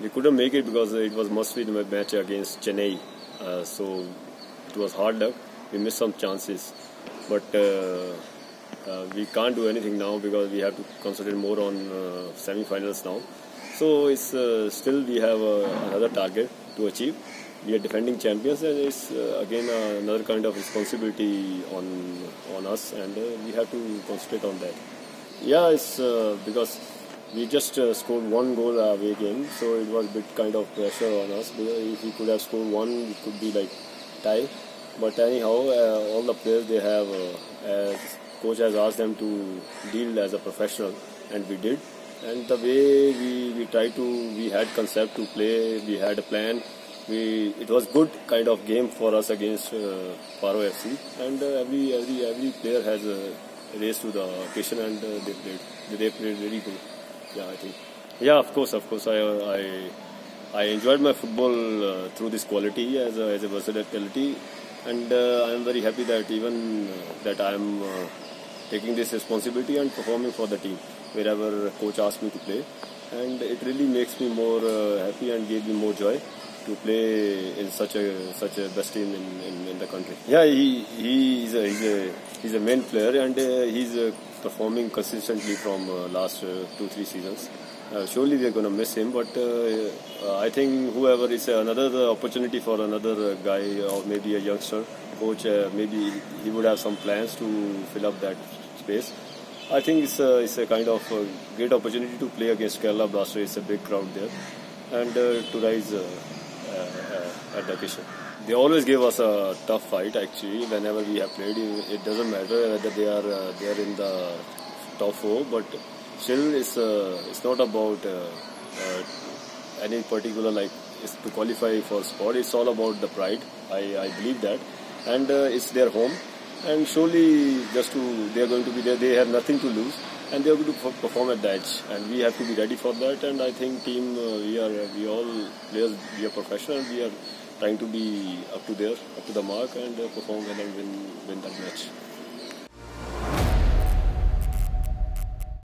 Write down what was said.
We couldn't make it because it was must-win match against Chennai. Uh, so it was hard luck. We missed some chances, but uh, uh, we can't do anything now because we have to concentrate more on uh, semi-finals now. So it's uh, still we have uh, another target to achieve. We are defending champions, and it's again another kind of responsibility on on us, and we have to concentrate on that. Yeah, it's because we just uh, scored one goal away game, so it was a bit kind of pressure on us. If we could have scored one, it could be like tie. But anyhow, uh, all the players they have, uh, as coach has asked them to deal as a professional, and we did. And the way we, we tried to, we had concept to play, we had a plan. We it was good kind of game for us against uh, Paro FC, and uh, every every every player has uh, raised to the occasion, and uh, they played they played very good yeah, I think. Yeah, of course, of course. I I, I enjoyed my football uh, through this quality as a, as a versatility, and uh, I am very happy that even uh, that I am uh, taking this responsibility and performing for the team wherever coach asks me to play, and it really makes me more uh, happy and gave me more joy to play in such a such a best team in, in, in the country. Yeah, he he is a he's a he's a main player and uh, he's uh, performing consistently from uh, last uh, two three seasons. Uh, surely we are going to miss him, but uh, I think whoever is another opportunity for another guy or maybe a youngster coach, maybe he would have some plans to fill up that space. I think it's a, it's a kind of a great opportunity to play against Kerala Blasters. It's a big crowd there, and to rise uh, at the occasion. They always give us a tough fight. Actually, whenever we have played, it doesn't matter whether they are uh, they are in the top four, but still, it's uh, it's not about any particular like to qualify for sport. It's all about the pride. I, I believe that, and uh, it's their home. And surely, just to they are going to be there. They have nothing to lose and they are going to perform at edge, and we have to be ready for that. And I think team, uh, we are, we all players, we are professional. We are trying to be up to there, up to the mark, and uh, perform well and win, win that match.